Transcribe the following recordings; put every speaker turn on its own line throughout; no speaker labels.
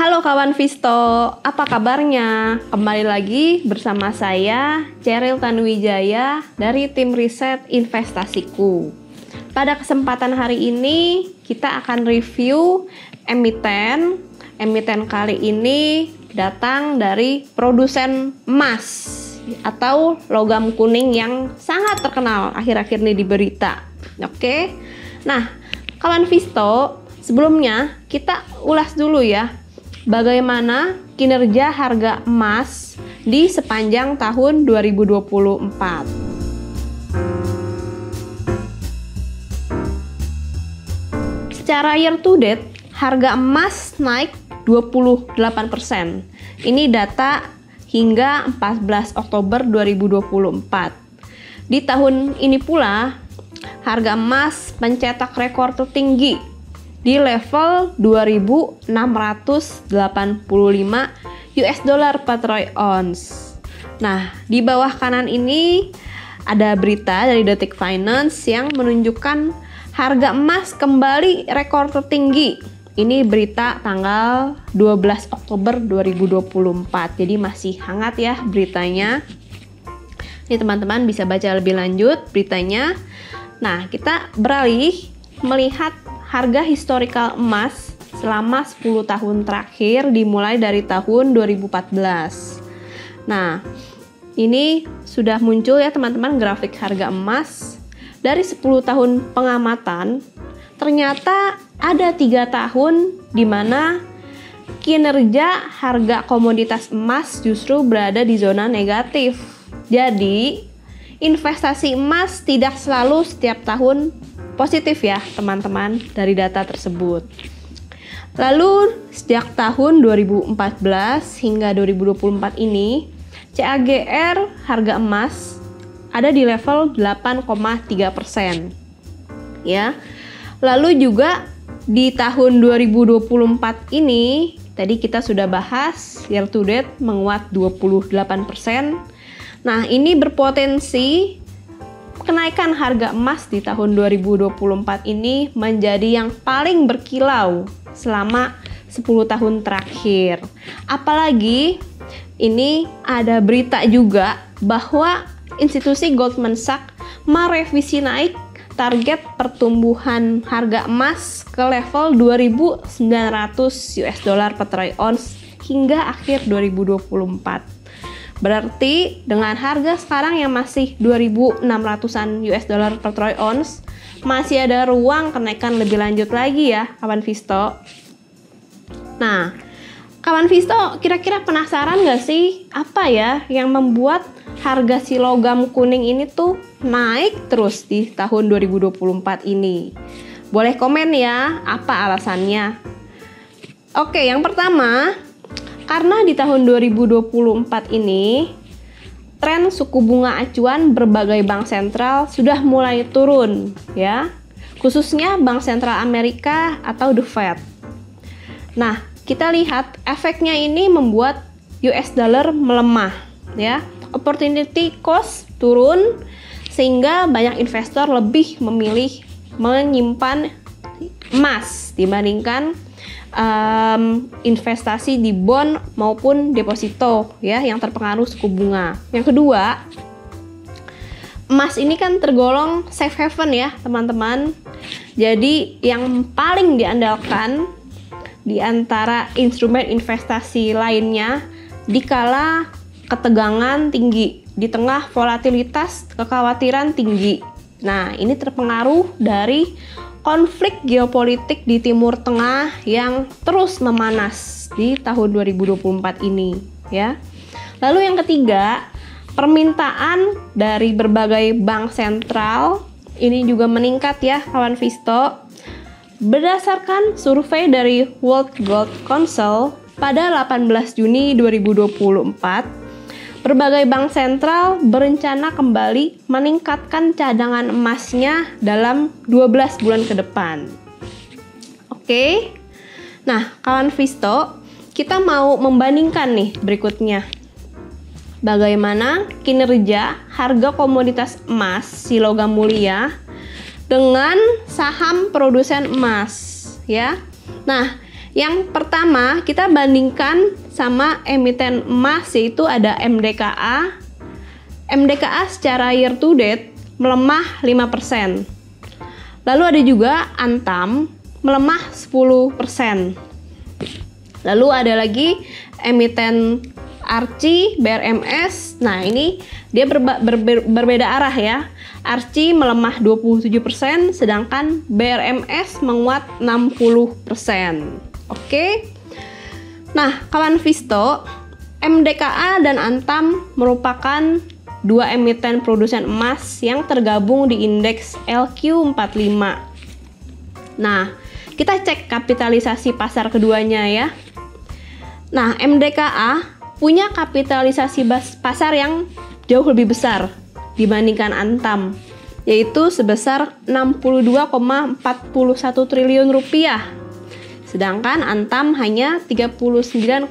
Halo kawan Visto, apa kabarnya? Kembali lagi bersama saya, Cheryl Tanuwijaya dari tim riset investasiku. Pada kesempatan hari ini, kita akan review emiten. Emiten kali ini datang dari produsen emas atau logam kuning yang sangat terkenal akhir-akhir ini di berita. Oke, nah kawan Visto, sebelumnya kita ulas dulu ya bagaimana kinerja harga emas di sepanjang tahun 2024. Secara year to date, harga emas naik 28%. Ini data hingga 14 Oktober 2024. Di tahun ini pula, harga emas mencetak rekor tertinggi di level 2685 US dollar per troy ounce. Nah, di bawah kanan ini ada berita dari Detik Finance yang menunjukkan harga emas kembali rekor tertinggi. Ini berita tanggal 12 Oktober 2024. Jadi masih hangat ya beritanya. Ini teman-teman bisa baca lebih lanjut beritanya. Nah, kita beralih melihat harga historical emas selama 10 tahun terakhir dimulai dari tahun 2014. Nah, ini sudah muncul ya teman-teman grafik harga emas dari 10 tahun pengamatan ternyata ada tiga tahun di mana kinerja harga komoditas emas justru berada di zona negatif. Jadi, investasi emas tidak selalu setiap tahun positif ya teman-teman dari data tersebut. Lalu sejak tahun 2014 hingga 2024 ini CAGR harga emas ada di level 8,3 persen. Ya, lalu juga di tahun 2024 ini tadi kita sudah bahas year to date menguat 28 persen. Nah ini berpotensi kenaikan harga emas di tahun 2024 ini menjadi yang paling berkilau selama 10 tahun terakhir. Apalagi ini ada berita juga bahwa institusi Goldman Sachs merevisi naik target pertumbuhan harga emas ke level 2.900 US dollar per troy ounce hingga akhir 2024. Berarti dengan harga sekarang yang masih 2.600-an US dollar per troy ounce, masih ada ruang kenaikan lebih lanjut lagi ya, kawan Visto. Nah, kawan Visto kira-kira penasaran nggak sih apa ya yang membuat harga si logam kuning ini tuh naik terus di tahun 2024 ini? Boleh komen ya, apa alasannya? Oke, yang pertama, karena di tahun 2024 ini tren suku bunga acuan berbagai bank sentral sudah mulai turun ya. Khususnya Bank Sentral Amerika atau The Fed. Nah, kita lihat efeknya ini membuat US dollar melemah ya. Opportunity cost turun sehingga banyak investor lebih memilih menyimpan emas dibandingkan um, investasi di bond maupun deposito ya yang terpengaruh suku bunga. Yang kedua, emas ini kan tergolong safe haven ya teman-teman. Jadi yang paling diandalkan di antara instrumen investasi lainnya dikala ketegangan tinggi di tengah volatilitas kekhawatiran tinggi. Nah, ini terpengaruh dari konflik geopolitik di Timur Tengah yang terus memanas di tahun 2024 ini ya. Lalu yang ketiga, permintaan dari berbagai bank sentral ini juga meningkat ya kawan Visto. Berdasarkan survei dari World Gold Council pada 18 Juni 2024, Berbagai bank sentral berencana kembali meningkatkan cadangan emasnya dalam 12 bulan ke depan. Oke. Nah, kawan Visto, kita mau membandingkan nih berikutnya. Bagaimana kinerja harga komoditas emas si logam mulia dengan saham produsen emas, ya. Nah, Yang pertama, kita bandingkan sama emiten emas yaitu ada MDKA. MDKA secara year to date melemah 5%. Lalu ada juga Antam melemah 10%. Lalu ada lagi emiten Archie, BRMS. Nah, ini dia berba, ber, ber, berbeda arah ya. Archie melemah 27%, sedangkan BRMS menguat 60%. Oke. Nah, kawan Visto, MDKA dan Antam merupakan dua emiten produsen emas yang tergabung di indeks LQ45. Nah, kita cek kapitalisasi pasar keduanya ya. Nah, MDKA punya kapitalisasi pasar yang jauh lebih besar dibandingkan Antam, yaitu sebesar 62,41 triliun rupiah. Sedangkan Antam hanya 39,17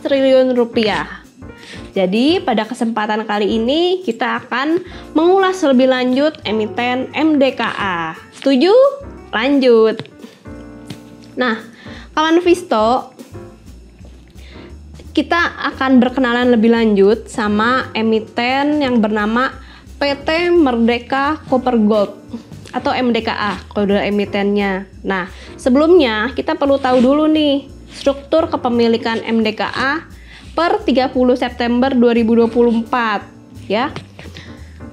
triliun rupiah. Jadi pada kesempatan kali ini kita akan mengulas lebih lanjut emiten MDKA. Setuju? Lanjut. Nah, kawan Visto, kita akan berkenalan lebih lanjut sama emiten yang bernama PT Merdeka Copper Gold atau MDKA kode emitennya. Nah, sebelumnya kita perlu tahu dulu nih struktur kepemilikan MDKA per 30 September 2024 ya.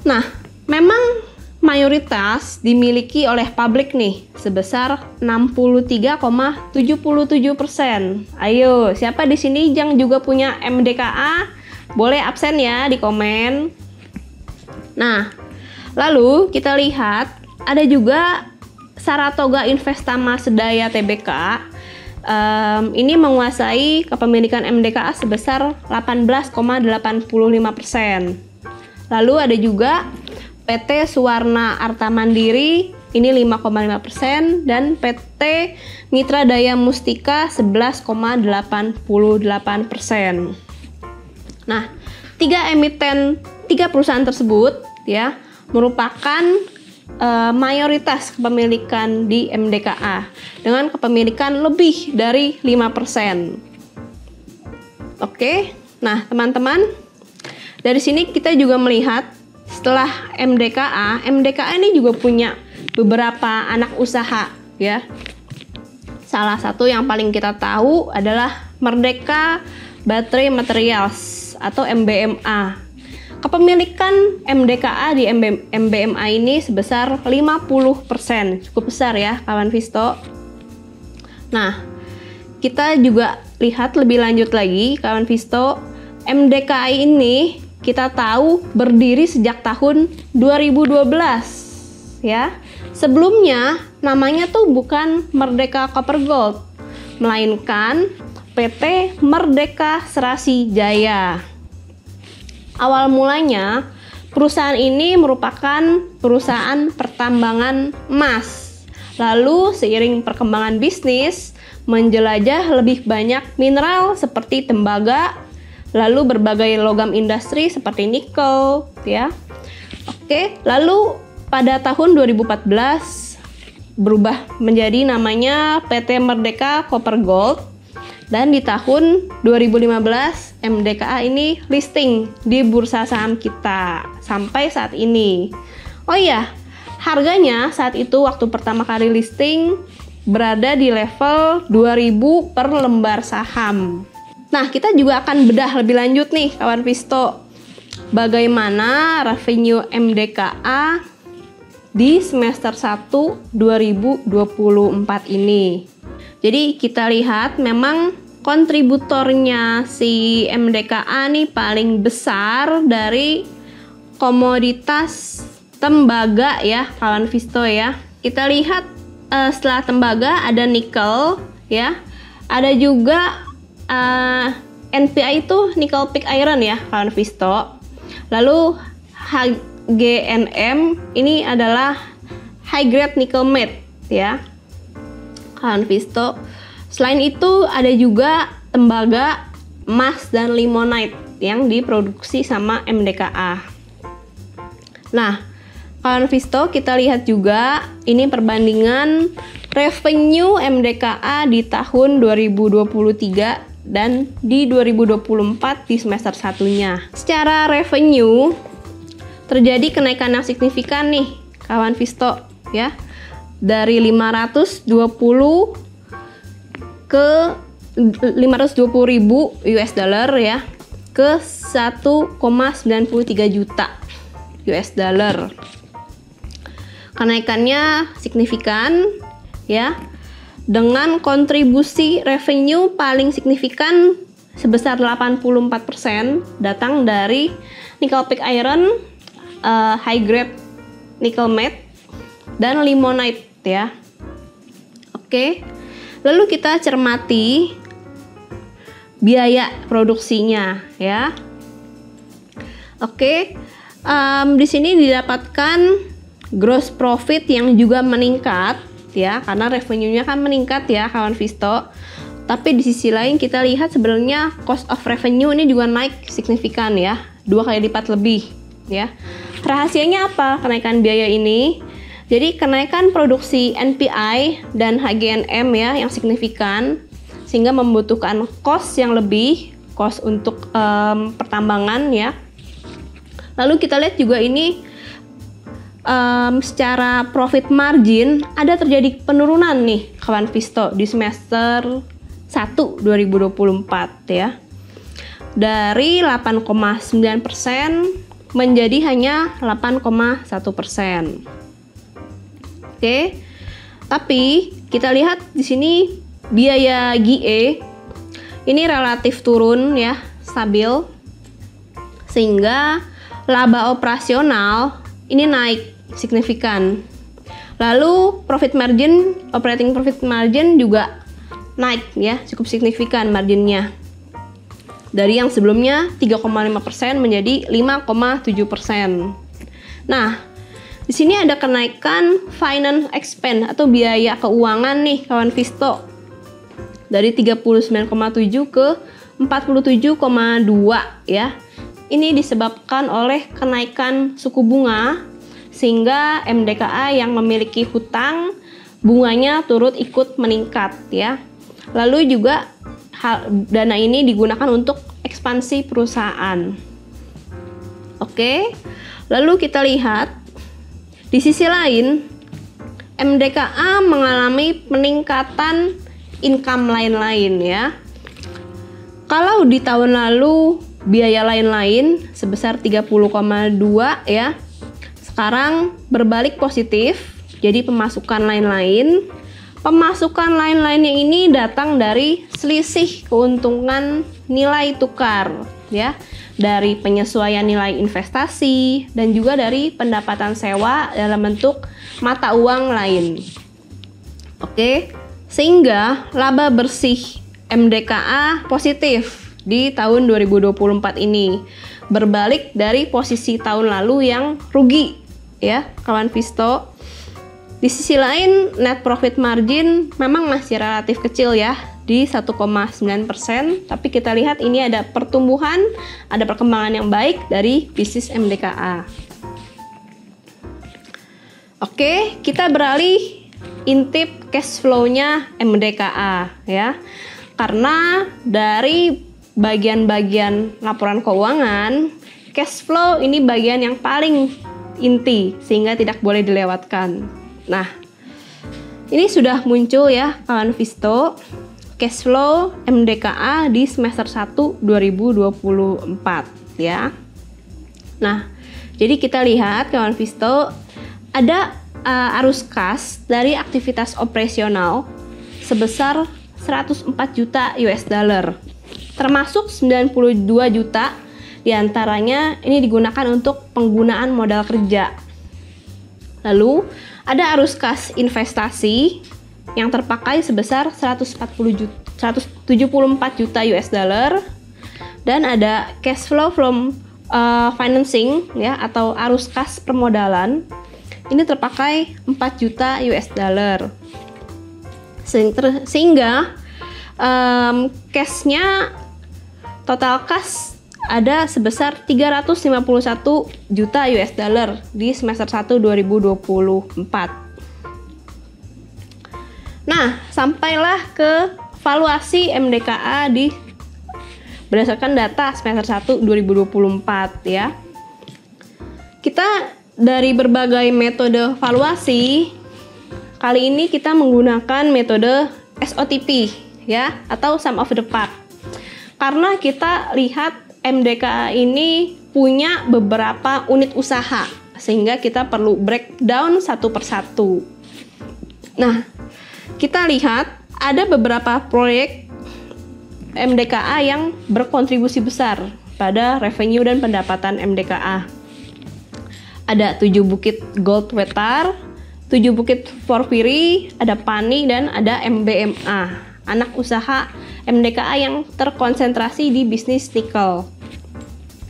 Nah, memang mayoritas dimiliki oleh publik nih sebesar 63,77 persen. Ayo, siapa di sini yang juga punya MDKA? Boleh absen ya di komen. Nah, lalu kita lihat ada juga Saratoga Investama Sedaya TBK. Um, ini menguasai kepemilikan MDKA sebesar 18,85 persen. Lalu ada juga PT Suwarna Arta Mandiri ini 5,5% dan PT Mitra Daya Mustika 11,88%. Nah, tiga emiten tiga perusahaan tersebut ya merupakan uh, mayoritas kepemilikan di MDKA dengan kepemilikan lebih dari 5%. Oke. Nah, teman-teman, dari sini kita juga melihat setelah MDKA, MDKA ini juga punya beberapa anak usaha ya. Salah satu yang paling kita tahu adalah Merdeka Battery Materials atau MBMA. Kepemilikan MDKA di MBMA ini sebesar 50%, cukup besar ya kawan Visto. Nah, kita juga lihat lebih lanjut lagi kawan Visto, MDKA ini kita tahu berdiri sejak tahun 2012 ya. Sebelumnya namanya tuh bukan Merdeka Copper Gold, melainkan PT Merdeka Serasi Jaya. Awal mulanya perusahaan ini merupakan perusahaan pertambangan emas. Lalu seiring perkembangan bisnis, menjelajah lebih banyak mineral seperti tembaga, lalu berbagai logam industri seperti nikel, ya. Oke, lalu pada tahun 2014 berubah menjadi namanya PT Merdeka Copper Gold dan di tahun 2015 MDKA ini listing di bursa saham kita sampai saat ini. Oh iya, harganya saat itu waktu pertama kali listing berada di level 2000 per lembar saham. Nah, kita juga akan bedah lebih lanjut nih, kawan Pisto. Bagaimana revenue MDKA di semester 1 2024 ini. Jadi kita lihat memang kontributornya si MDKA nih paling besar dari komoditas tembaga ya, kawan Visto ya. Kita lihat uh, setelah tembaga ada nikel ya. Ada juga uh, eh, NPI itu nickel pig iron ya kawan Visto. Lalu HGNM ini adalah high grade nickel matte ya kawan Visto. Selain itu ada juga tembaga, emas dan limonite yang diproduksi sama MDKA. Nah, kawan Visto kita lihat juga ini perbandingan revenue MDKA di tahun 2023 dan di 2024 di semester satunya. Secara revenue terjadi kenaikan yang signifikan nih kawan Visto ya. Dari 520 ke 520 ribu US dollar ya ke 1,93 juta US dollar. Kenaikannya signifikan ya dengan kontribusi revenue paling signifikan sebesar 84% datang dari nickel pig iron, uh, high grade nickel matte dan limonite ya. Oke. Lalu kita cermati biaya produksinya ya. Oke, um, di sini didapatkan gross profit yang juga meningkat ya, karena revenue-nya kan meningkat ya kawan Visto. Tapi di sisi lain kita lihat sebenarnya cost of revenue ini juga naik signifikan ya, dua kali lipat lebih ya. Rahasianya apa kenaikan biaya ini? Jadi kenaikan produksi NPI dan HGNM ya yang signifikan sehingga membutuhkan cost yang lebih, cost untuk um, pertambangan ya. Lalu kita lihat juga ini um, secara profit margin ada terjadi penurunan nih kawan Visto di semester 1 2024 ya. Dari 8,9% menjadi hanya 8,1%. Oke. Tapi kita lihat di sini biaya GE ini relatif turun ya, stabil. Sehingga laba operasional ini naik signifikan. Lalu profit margin, operating profit margin juga naik ya, cukup signifikan marginnya. Dari yang sebelumnya 3,5% menjadi 5,7%. Nah, di sini ada kenaikan finance expense atau biaya keuangan nih kawan Visto dari 39,7 ke 47,2 ya. Ini disebabkan oleh kenaikan suku bunga sehingga MDKA yang memiliki hutang bunganya turut ikut meningkat ya. Lalu juga hal, dana ini digunakan untuk ekspansi perusahaan. Oke. Lalu kita lihat di sisi lain MDKA mengalami peningkatan income lain-lain ya. Kalau di tahun lalu biaya lain-lain sebesar 30,2 ya. Sekarang berbalik positif, jadi pemasukan lain-lain. Pemasukan lain-lainnya ini datang dari selisih keuntungan nilai tukar ya, dari penyesuaian nilai investasi dan juga dari pendapatan sewa dalam bentuk mata uang lain. Oke. Sehingga laba bersih MDKA positif di tahun 2024 ini. Berbalik dari posisi tahun lalu yang rugi ya, kawan Visto. Di sisi lain, net profit margin memang masih relatif kecil ya, di 1,9%, tapi kita lihat ini ada pertumbuhan, ada perkembangan yang baik dari bisnis MDKA. Oke, kita beralih intip cash flow-nya MDKA ya. Karena dari bagian-bagian laporan keuangan, cash flow ini bagian yang paling inti sehingga tidak boleh dilewatkan. Nah, ini sudah muncul ya kawan Visto cash flow MDKA di semester 1 2024 ya. Nah, jadi kita lihat kawan Visto ada uh, arus kas dari aktivitas operasional sebesar 104 juta US dollar. Termasuk 92 juta di antaranya ini digunakan untuk penggunaan modal kerja. Lalu ada arus kas investasi yang terpakai sebesar 140 juta, 174 juta US dollar. Dan ada cash flow from uh, financing ya atau arus kas permodalan. Ini terpakai 4 juta US dollar. Sehingga um, cashnya total cash ada sebesar 351 juta US dollar di semester 1 2024 Nah, sampailah ke valuasi MDKA di berdasarkan data semester 1 2024 ya. Kita dari berbagai metode valuasi kali ini kita menggunakan metode SOTP ya atau sum of the part. Karena kita lihat MDKA ini punya beberapa unit usaha sehingga kita perlu breakdown satu persatu. Nah, kita lihat ada beberapa proyek MDKA yang berkontribusi besar pada revenue dan pendapatan MDKA. Ada tujuh bukit Gold Wetar, tujuh bukit Porphyry, ada Pani dan ada MBMA anak usaha MDKA yang terkonsentrasi di bisnis nikel.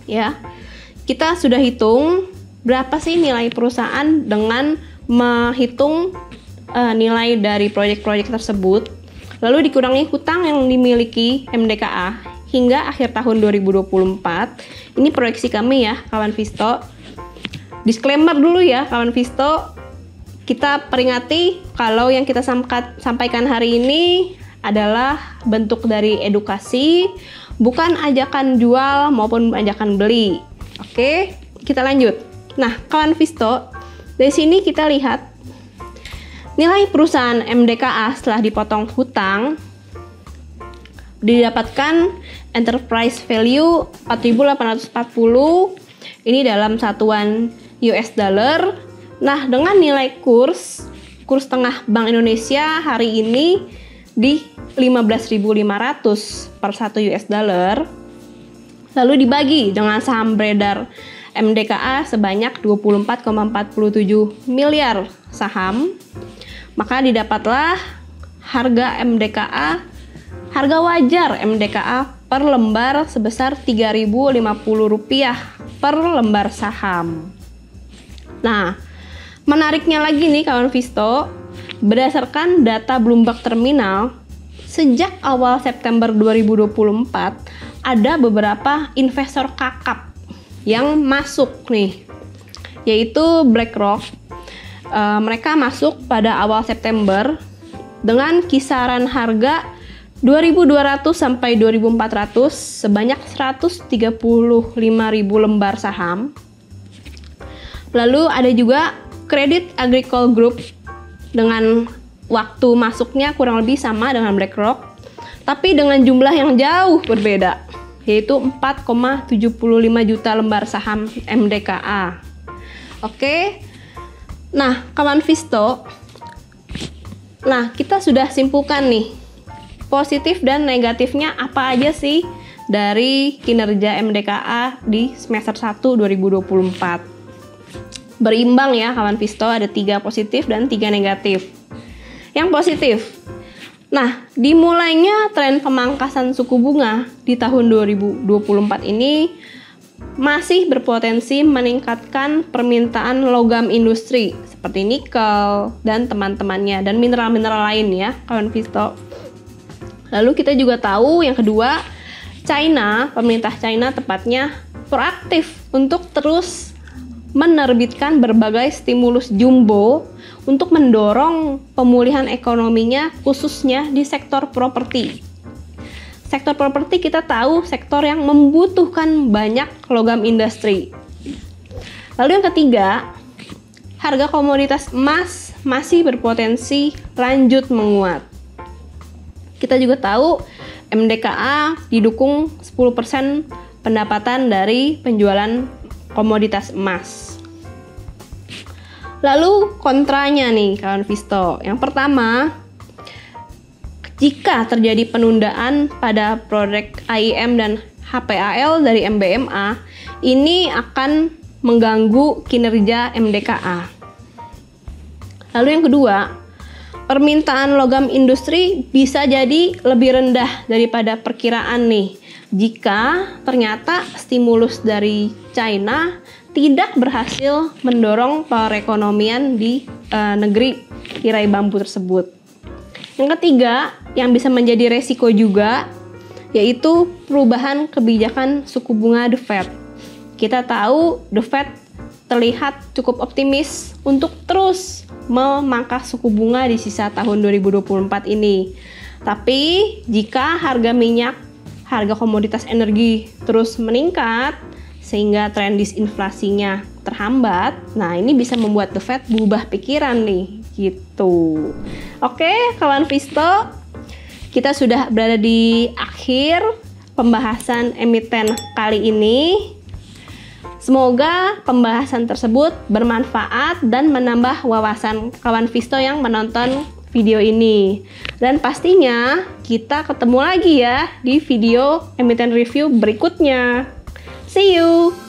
Ya. Kita sudah hitung berapa sih nilai perusahaan dengan menghitung uh, nilai dari proyek-proyek tersebut, lalu dikurangi hutang yang dimiliki MDKA hingga akhir tahun 2024. Ini proyeksi kami ya, kawan Visto. Disclaimer dulu ya, kawan Visto. Kita peringati kalau yang kita sampaikan hari ini adalah bentuk dari edukasi, bukan ajakan jual maupun ajakan beli. Oke, kita lanjut. Nah, kawan Visto, dari sini kita lihat nilai perusahaan MDKA setelah dipotong hutang didapatkan enterprise value 4840 ini dalam satuan US dollar. Nah, dengan nilai kurs kurs tengah Bank Indonesia hari ini di 15.500 per 1 US dollar. Lalu dibagi dengan saham beredar MDKA sebanyak 24,47 miliar saham maka didapatlah harga MDKA harga wajar MDKA per lembar sebesar Rp3.050 per lembar saham. Nah, menariknya lagi nih kawan Visto, Berdasarkan data Bloomberg Terminal, sejak awal September 2024 ada beberapa investor kakap yang masuk nih, yaitu BlackRock. Uh, mereka masuk pada awal September dengan kisaran harga 2.200 sampai 2.400 sebanyak 135.000 lembar saham. Lalu ada juga Credit Agricole Group dengan waktu masuknya kurang lebih sama dengan BlackRock, tapi dengan jumlah yang jauh berbeda, yaitu 4,75 juta lembar saham MDKA. Oke, nah kawan Visto, nah kita sudah simpulkan nih positif dan negatifnya apa aja sih dari kinerja MDKA di semester 1 2024 berimbang ya kawan Visto ada tiga positif dan tiga negatif. Yang positif, nah dimulainya tren pemangkasan suku bunga di tahun 2024 ini masih berpotensi meningkatkan permintaan logam industri seperti nikel dan teman-temannya dan mineral-mineral lain ya kawan Visto. Lalu kita juga tahu yang kedua, China, pemerintah China tepatnya proaktif untuk terus menerbitkan berbagai stimulus jumbo untuk mendorong pemulihan ekonominya khususnya di sektor properti. Sektor properti kita tahu sektor yang membutuhkan banyak logam industri. Lalu yang ketiga, harga komoditas emas masih berpotensi lanjut menguat. Kita juga tahu MDKA didukung 10% pendapatan dari penjualan komoditas emas. Lalu kontranya nih kawan Visto. Yang pertama, jika terjadi penundaan pada proyek AIM dan HPAL dari MBMA, ini akan mengganggu kinerja MDKA. Lalu yang kedua, permintaan logam industri bisa jadi lebih rendah daripada perkiraan nih jika ternyata stimulus dari China tidak berhasil mendorong perekonomian di uh, negeri tirai bambu tersebut. Yang ketiga, yang bisa menjadi resiko juga yaitu perubahan kebijakan suku bunga The Fed. Kita tahu The Fed terlihat cukup optimis untuk terus memangkas suku bunga di sisa tahun 2024 ini. Tapi jika harga minyak, harga komoditas energi terus meningkat sehingga tren disinflasinya terhambat, nah ini bisa membuat The Fed berubah pikiran nih, gitu. Oke, kawan Visto, kita sudah berada di akhir pembahasan emiten kali ini. Semoga pembahasan tersebut bermanfaat dan menambah wawasan kawan Visto yang menonton video ini. Dan pastinya kita ketemu lagi ya di video emiten review berikutnya. See you!